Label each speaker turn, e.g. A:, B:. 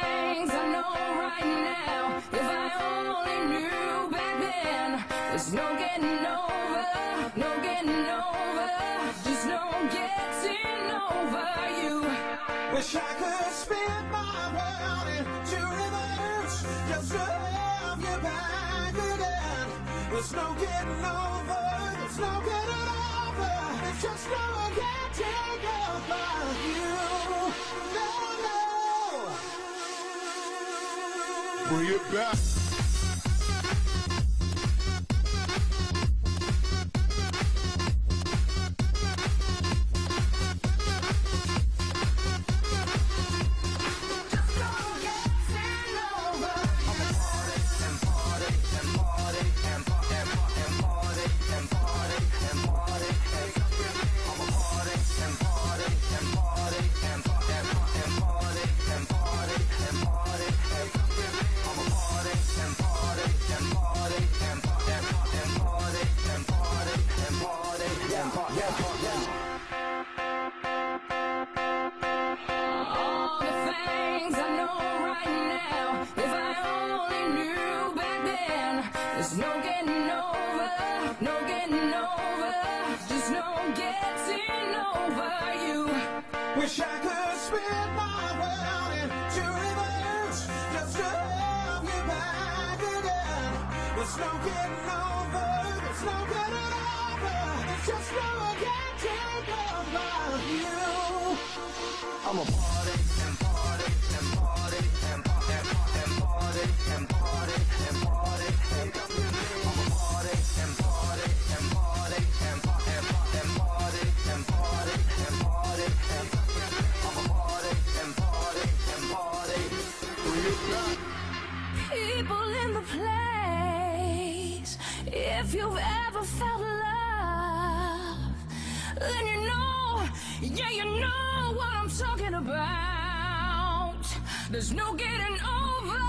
A: things I know right now. If I only knew back then, there's no getting over, no getting over, just no getting over you.
B: Wish I could spin my world into reverse just to have you back again. There's no getting over, there's no getting over. It's just no getting over you.
C: Bring it back.
A: There's no getting over, no getting over, just no getting over you.
B: Wish I could spin my world reverse just to have you back again. There's no getting over, there's no getting over. Just no getting over you.
D: I'm a party
A: If you've ever felt love, then you know, yeah, you know what I'm talking about. There's no getting over